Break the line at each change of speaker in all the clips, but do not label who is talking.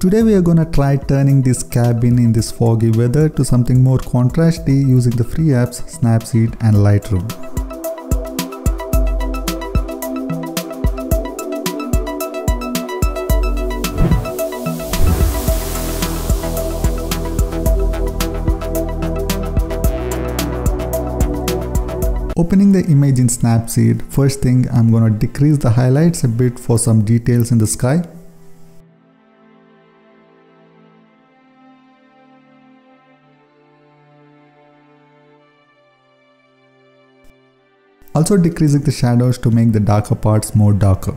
Today we are gonna try turning this cabin in this foggy weather to something more contrasty using the free apps Snapseed and Lightroom. Opening the image in Snapseed, first thing I'm gonna decrease the highlights a bit for some details in the sky. Also decreasing the shadows to make the darker parts more darker.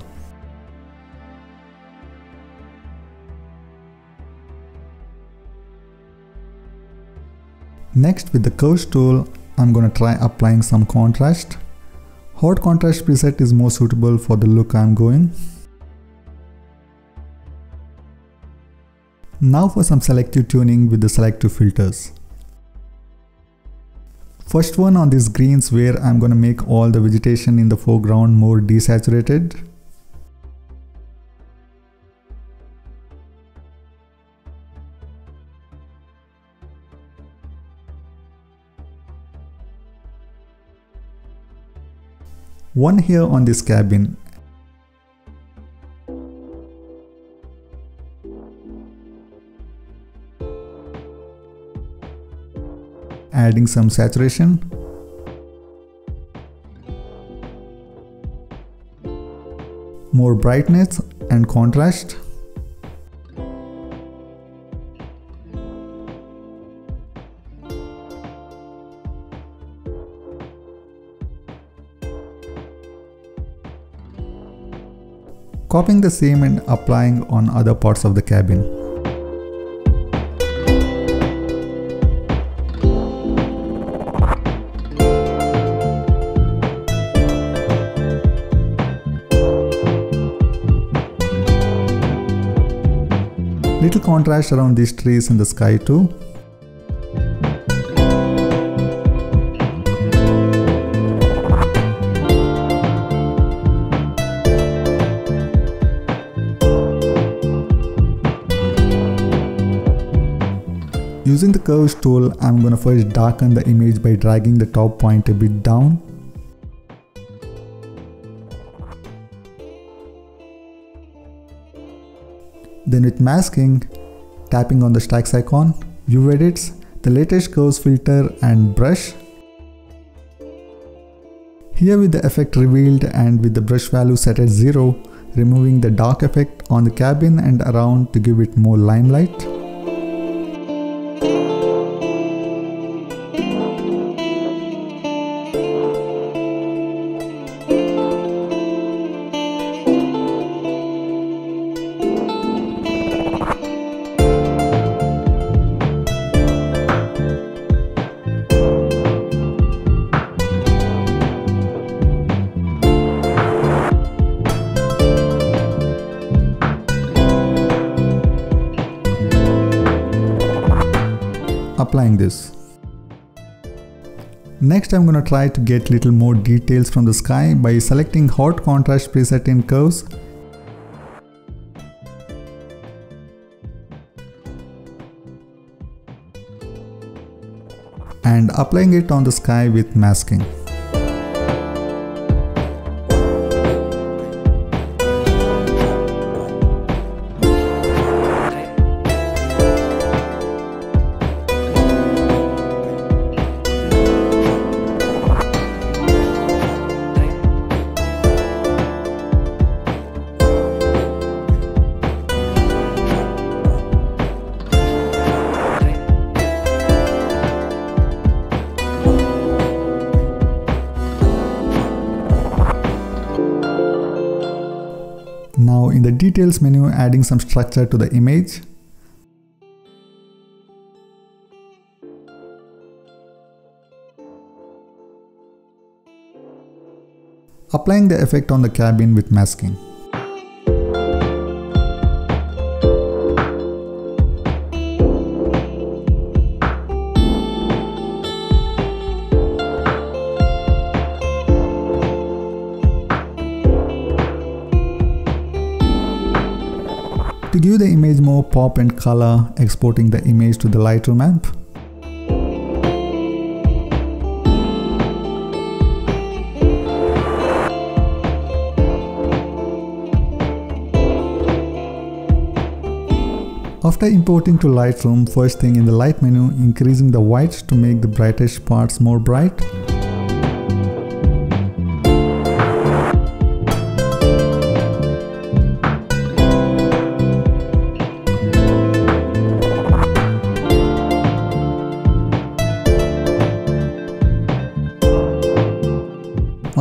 Next with the curves tool, I'm gonna try applying some contrast. Hot contrast preset is more suitable for the look I'm going. Now for some selective tuning with the selective filters. First one on these greens where I'm gonna make all the vegetation in the foreground more desaturated. One here on this cabin. Adding some saturation. More brightness and contrast. copying the same and applying on other parts of the cabin. Little contrast around these trees in the sky too. Using the curves tool, I'm gonna first darken the image by dragging the top point a bit down. Then with masking, tapping on the stacks icon, view edits, the latest curves filter and brush. Here with the effect revealed and with the brush value set at 0, removing the dark effect on the cabin and around to give it more limelight. Applying this. Next I'm gonna try to get little more details from the sky by selecting hot contrast preset in curves and applying it on the sky with masking. Details menu adding some structure to the image. Applying the effect on the cabin with masking. Give the image more pop and color, exporting the image to the Lightroom app. After importing to Lightroom, first thing in the light menu, increasing the white to make the brightest parts more bright.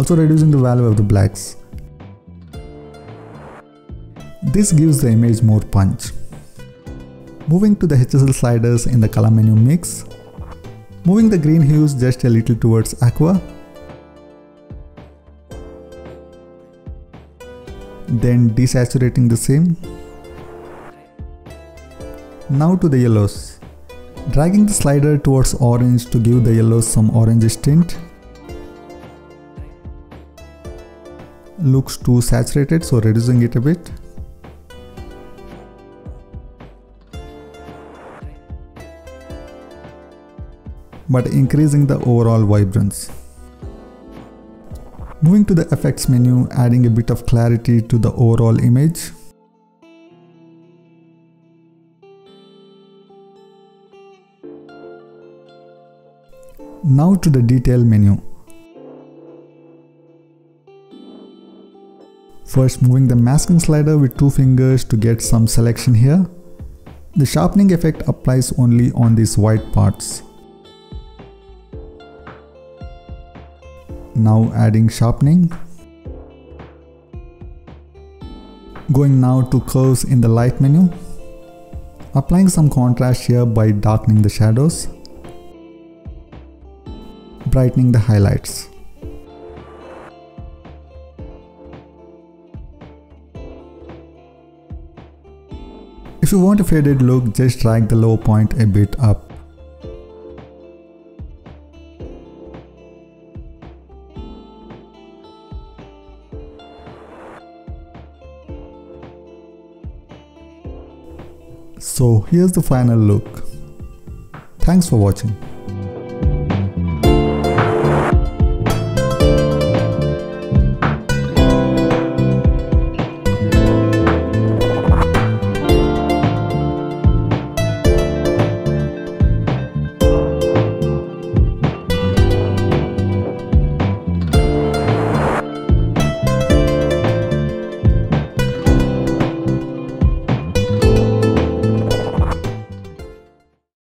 Also reducing the value of the blacks. This gives the image more punch. Moving to the HSL sliders in the color menu mix. Moving the green hues just a little towards aqua. Then desaturating the same. Now to the yellows. Dragging the slider towards orange to give the yellows some orange tint. Looks too saturated so reducing it a bit. but increasing the overall vibrance. Moving to the effects menu, adding a bit of clarity to the overall image. Now to the detail menu. First moving the masking slider with two fingers to get some selection here. The sharpening effect applies only on these white parts. Now adding sharpening. Going now to curves in the light menu. Applying some contrast here by darkening the shadows. Brightening the highlights. If you want a faded look, just drag the low point a bit up. So here's the final look. Thanks for watching.